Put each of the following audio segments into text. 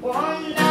One night.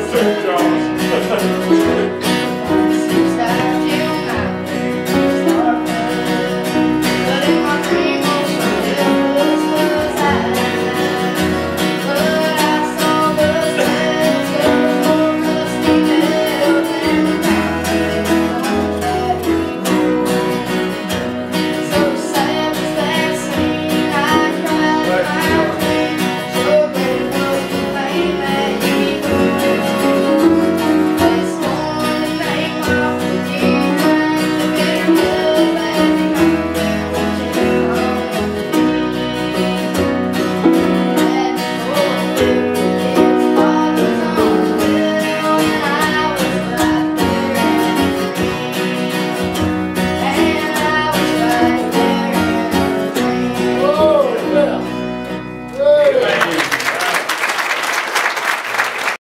Savior.